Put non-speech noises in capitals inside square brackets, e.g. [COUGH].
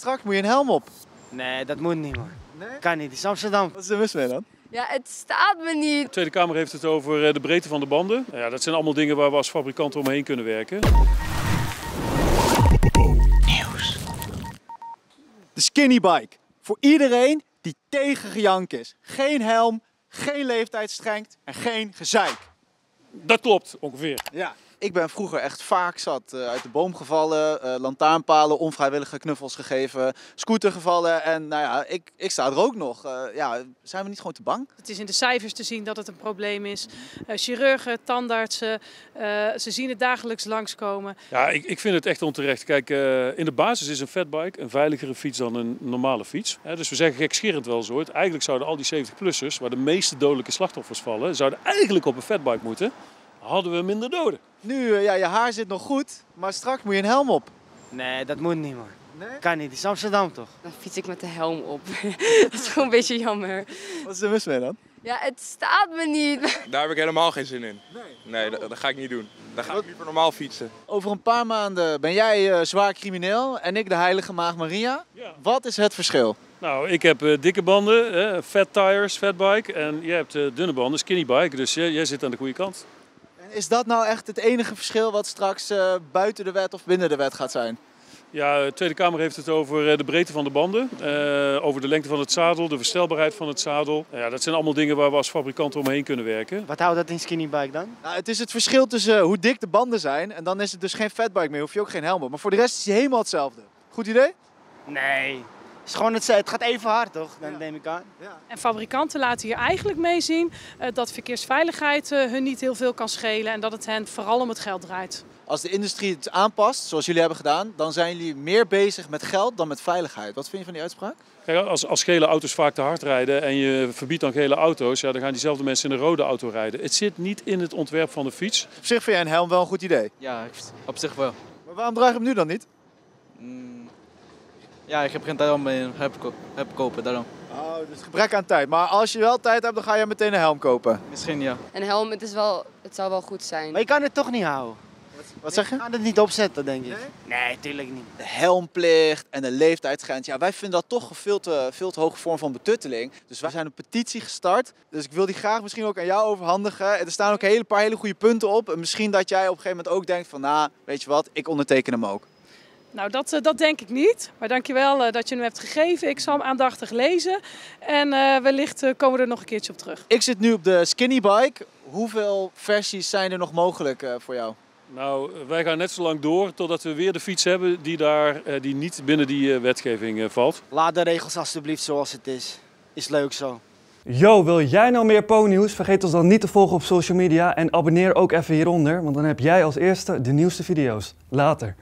Straks moet je een helm op. Nee, dat moet niet man. Nee? Kan niet, het is Amsterdam. Wat is er mis mee dan? Ja, het staat me niet. De Tweede Kamer heeft het over eh, de breedte van de banden. Ja, dat zijn allemaal dingen waar we als fabrikant omheen kunnen werken. De skinny bike. Voor iedereen die tegen gejank is. Geen helm, geen leeftijdsstrengt en geen gezeik. Dat klopt ongeveer. Ja. Ik ben vroeger echt vaak zat eh, uit de boom gevallen, eh, lantaarnpalen, onvrijwillige knuffels gegeven, scooter gevallen en nou ja, ik, ik sta er ook nog. Eh, ja, zijn we niet gewoon te bang? Het is in de cijfers te zien dat het een probleem is. Eh, chirurgen, tandartsen, eh, ze zien het dagelijks langskomen. Ja, ik, ik vind het echt onterecht. Kijk, eh, in de basis is een fatbike een veiligere fiets dan een normale fiets. Hè, dus we zeggen gekscherend wel zo. Eigenlijk zouden al die 70-plussers, waar de meeste dodelijke slachtoffers vallen, zouden eigenlijk op een fatbike moeten. Hadden we minder doden. Nu, eh, ja, je haar zit nog goed, maar straks moet je een helm op. Nee, dat moet niet man. Nee? Kan niet, het is Amsterdam toch? Dan fiets ik met de helm op. [LAUGHS] dat is gewoon een beetje jammer. Wat is er mis mee dan? Ja, het staat me niet. [LAUGHS] Daar heb ik helemaal geen zin in. Nee. Nee, dat, dat ga ik niet doen. Dan ga ik liever normaal fietsen. Over een paar maanden ben jij eh, zwaar crimineel en ik de heilige maag Maria. Ja. Wat is het verschil? Nou, ik heb eh, dikke banden, eh, fat tires, fatbike. En jij hebt eh, dunne banden, skinny bike. Dus jij zit aan de goede kant. Is dat nou echt het enige verschil wat straks eh, buiten de wet of binnen de wet gaat zijn? Ja, de Tweede Kamer heeft het over eh, de breedte van de banden, eh, over de lengte van het zadel, de verstelbaarheid van het zadel. Ja, dat zijn allemaal dingen waar we als fabrikant omheen kunnen werken. Wat houdt dat in skinny bike dan? Nou, het is het verschil tussen eh, hoe dik de banden zijn en dan is het dus geen fatbike meer, hoef je ook geen helm op. Maar voor de rest is hij helemaal hetzelfde. Goed idee? Nee. Het, is gewoon het, het gaat even hard toch? Dan Ja. neem ik aan. En fabrikanten laten hier eigenlijk mee zien eh, dat verkeersveiligheid eh, hun niet heel veel kan schelen en dat het hen vooral om het geld draait. Als de industrie het aanpast, zoals jullie hebben gedaan, dan zijn jullie meer bezig met geld dan met veiligheid. Wat vind je van die uitspraak? Kijk, als, als gele auto's vaak te hard rijden en je verbiedt dan gele auto's, ja, dan gaan diezelfde mensen in een rode auto rijden. Het zit niet in het ontwerp van de fiets. Op zich vind jij een helm wel een goed idee. Ja, op zich wel. Maar waarom draag je hem nu dan niet? Ja, ik heb geen tijd om een heb, ko- heb kopen, daarom. Oh, dus gebrek aan tijd. Maar als je wel tijd hebt, dan ga je meteen een helm kopen. Misschien ja. Een helm, het, is wel, het zou wel goed zijn. Maar je kan het toch niet houden. Wat zeg je? Je gaat het niet opzetten, denk ik. Nee, tuurlijk niet. De helmplicht en de leeftijdsgrens. Ja, wij vinden dat toch een veel te, veel te hoge vorm van betutteling. Dus wij zijn een petitie gestart. Dus ik wil die graag misschien ook aan jou overhandigen. En er staan ook een hele paar hele goede punten op. En misschien dat jij op een gegeven moment ook denkt van... Nou, weet je wat, ik onderteken hem ook. Nou, dat, eh, dat denk ik niet. Maar dankjewel uh, dat je hem hebt gegeven. Ik zal hem aandachtig lezen en eh, wellicht eh, komen we er nog een keertje op terug. Ik zit nu op de skinny bike. Hoeveel versies zijn er nog mogelijk eh, voor jou? Nou, wij gaan net zo lang door totdat we weer de fiets hebben die, daar, eh, die niet binnen die eh, wetgeving eh, valt. Laat de regels alsjeblieft zoals het is. Is leuk zo. Yo, wil jij nou meer Po-nieuws? Vergeet ons dan niet te volgen op social media en abonneer ook even hieronder, want dan heb jij als eerste de nieuwste video's. Later.